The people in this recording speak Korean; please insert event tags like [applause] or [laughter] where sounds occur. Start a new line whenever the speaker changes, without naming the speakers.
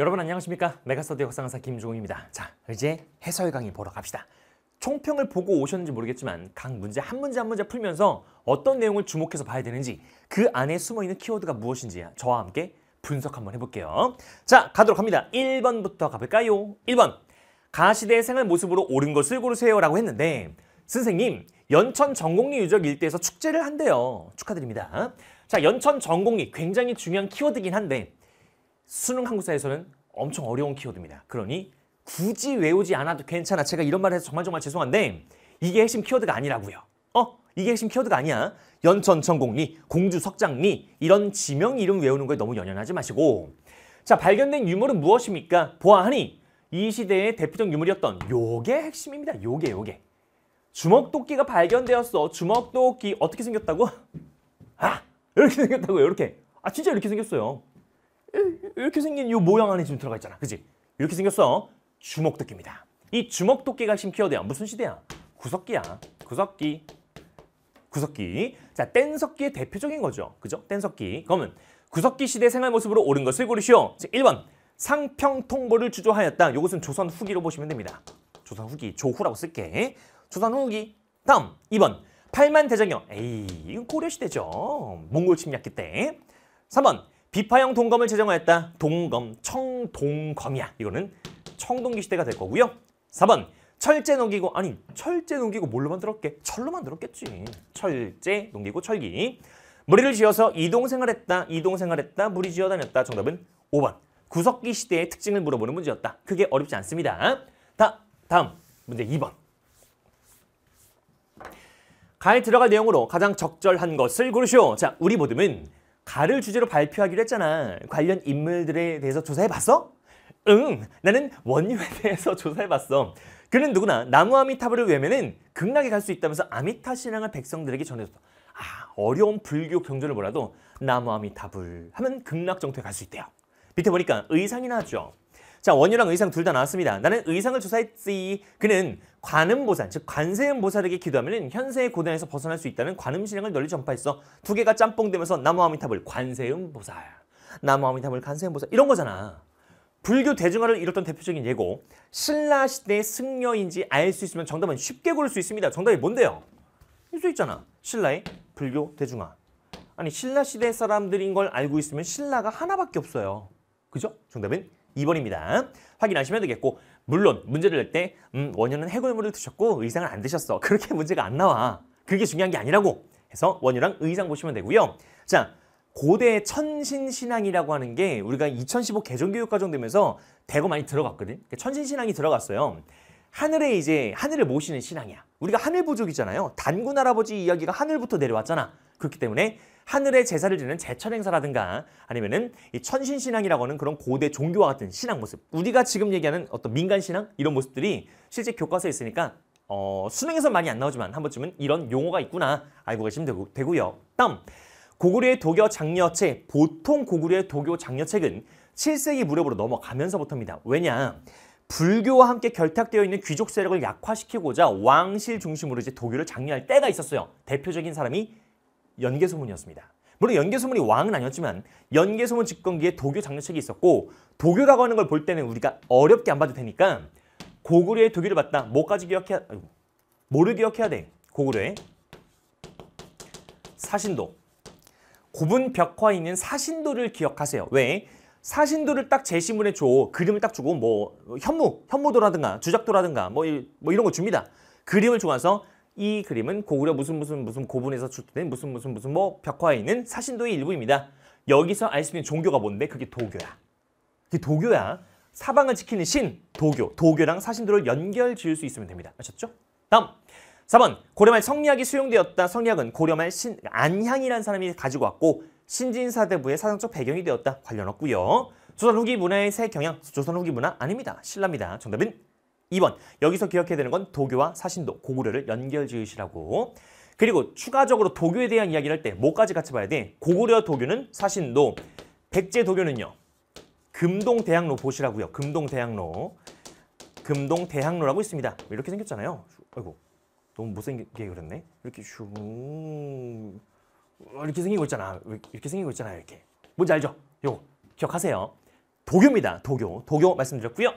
여러분 안녕하십니까? 메가스터디 역사강사 김종욱입니다. 자, 이제 해설 강의 보러 갑시다. 총평을 보고 오셨는지 모르겠지만 각 문제 한 문제 한 문제 풀면서 어떤 내용을 주목해서 봐야 되는지 그 안에 숨어있는 키워드가 무엇인지 저와 함께 분석 한번 해볼게요. 자, 가도록 합니다. 1번부터 가볼까요? 1번. 가시대 생활 모습으로 옳은 것을 고르세요 라고 했는데 선생님, 연천 전곡리 유적 일대에서 축제를 한대요. 축하드립니다. 자, 연천 전곡리 굉장히 중요한 키워드긴 한데 수능 한국사에서는 엄청 어려운 키워드입니다. 그러니 굳이 외우지 않아도 괜찮아. 제가 이런 말 해서 정말 정말 죄송한데 이게 핵심 키워드가 아니라고요. 어? 이게 핵심 키워드가 아니야. 연천 전곡리, 공주 석장리 이런 지명 이름 외우는 거에 너무 연연하지 마시고 자 발견된 유물은 무엇입니까? 보아하니 이 시대의 대표적 유물이었던 요게 핵심입니다. 요게 요게 주먹도끼가 발견되었어. 주먹도끼 어떻게 생겼다고? 아 이렇게 생겼다고요. 이렇게 아 진짜 이렇게 생겼어요. 이렇게 생긴 이 모양 안에 지금 들어가 있잖아. 그지? 이렇게 생겼어. 주먹도끼입니다. 이 주먹도끼가 핵심 키워드야. 무슨 시대야? 구석기야. 구석기. 구석기. 자, 뗀석기의 대표적인 거죠. 그죠? 뗀석기. 그러면 구석기 시대 생활 모습으로 옳은 것을 고르시오. 자, 1번. 상평통보를 주조하였다. 이것은 조선 후기로 보시면 됩니다. 조선 후기. 조후라고 쓸게. 조선 후기. 다음 2번. 팔만 대장경. 에이, 이건 고려시대죠. 몽골 침략기 때. 3번. 비파형 동검을 제정하였다. 동검, 청동검이야. 이거는 청동기 시대가 될 거고요. 4번. 철제 농기고 아니 철제 농기고 뭘로 만들었게? 철로 만들었겠지. 철제 농기고 철기. 무리를 지어서 이동 생활했다. 이동 생활했다. 무리 지어 다녔다. 정답은 5번. 구석기 시대의 특징을 물어보는 문제였다. 크게 어렵지 않습니다. 다, 다음 문제 2번. 가에 들어갈 내용으로 가장 적절한 것을 고르시오. 자, 우리 보듬은 가를 주제로 발표하기로 했잖아. 관련 인물들에 대해서 조사해봤어? 응, 나는 원유에 [laughs] 대해서 조사해봤어. 그는 누구나 나무 아미타불을 외면은 극락에 갈 수 있다면서 아미타 신앙을 백성들에게 전해줬어. 아, 어려운 불교 경전을 몰라도 나무 아미타불 하면 극락 정토에 갈 수 있대요. 밑에 보니까 의상이 나왔죠. 자, 원유랑 의상 둘 다 나왔습니다. 나는 의상을 조사했지. 그는 관음보살, 즉 관세음보살에게 기도하면 현세의 고단에서 벗어날 수 있다는 관음신앙을 널리 전파했어. 두 개가 짬뽕되면서 나무아미타불, 관세음보살, 나무아미타불, 관세음보살 이런 거잖아. 불교 대중화를 이뤘던 대표적인 예고 신라 시대의 승려인지 알 수 있으면 정답은 쉽게 고를 수 있습니다. 정답이 뭔데요? 수 있잖아. 신라의 불교 대중화. 아니 신라 시대 사람들인 걸 알고 있으면 신라가 하나밖에 없어요. 그죠? 정답은 2번입니다. 확인하시면 되겠고 물론 문제를 낼 때 음, 원효는 해골물을 드셨고 의상을 안 드셨어. 그렇게 문제가 안 나와. 그게 중요한 게 아니라고 해서 원효랑 의상 보시면 되고요. 자 고대 천신신앙이라고 하는 게 우리가 2015 개정교육과정 되면서 대거 많이 들어갔거든. 천신신앙이 들어갔어요. 하늘에 이제 하늘을 모시는 신앙이야. 우리가 하늘 부족이잖아요. 단군 할아버지 이야기가 하늘부터 내려왔잖아. 그렇기 때문에 하늘에 제사를 드리는 제철 행사라든가 아니면은 이 천신 신앙이라고 하는 그런 고대 종교와 같은 신앙 모습. 우리가 지금 얘기하는 어떤 민간 신앙 이런 모습들이 실제 교과서에 있으니까 어, 수능에서 많이 안 나오지만 한 번쯤은 이런 용어가 있구나 알고 계시면 되고, 되고요. 다음 고구려의 도교 장려책 보통 고구려의 도교 장려책은 7세기 무렵으로 넘어가면서부터입니다. 왜냐? 불교와 함께 결탁되어 있는 귀족 세력을 약화시키고자 왕실 중심으로 이제 도교를 장려할 때가 있었어요. 대표적인 사람이 연개소문이었습니다. 물론 연개소문이 왕은 아니었지만 연개소문 집권기에 도교 장려책이 있었고 도교라고 하는 걸 볼 때는 우리가 어렵게 안 봐도 되니까 고구려의 도교를 봤다. 뭐까지 기억해야 뭐를 기억해야 돼? 고구려의 사신도. 고분 벽화에 있는 사신도를 기억하세요. 왜? 사신도를 딱 제시문에 줘. 그림을 딱 주고 뭐 현무, 현무도라든가 주작도라든가 뭐, 뭐 이런 거 줍니다. 그림을 주고서 이 그림은 고구려 무슨 무슨 무슨 고분에서 출토된 무슨 무슨 무슨 뭐 벽화에 있는 사신도의 일부입니다. 여기서 알 수 있는 종교가 뭔데? 그게 도교야. 그게 도교야. 사방을 지키는 신, 도교. 도교랑 사신도를 연결 지을 수 있으면 됩니다. 아셨죠? 다음. 4번. 고려말 성리학이 수용되었다. 성리학은 고려말 신, 안향이라는 사람이 가지고 왔고 신진사대부의 사상적 배경이 되었다. 관련 없고요. 조선 후기 문화의 새 경향. 조선 후기 문화 아닙니다. 신라입니다. 정답은 2번. 여기서 기억해야 되는 건 도교와 사신도, 고구려를 연결 지으시라고. 그리고 추가적으로 도교에 대한 이야기를 할 때 뭐까지 같이 봐야 돼? 고구려 도교는 사신도, 백제 도교는요. 금동대학로 보시라고요. 금동대학로. 금동대학로라고 있습니다. 이렇게 생겼잖아요. 아이고, 너무 못생기게 그랬네. 이렇게 슝 이렇게 생기고 있잖아. 이렇게 생기고 있잖아요. 이렇게. 뭔지 알죠? 요 기억하세요. 도교입니다. 도교. 도교 말씀드렸고요.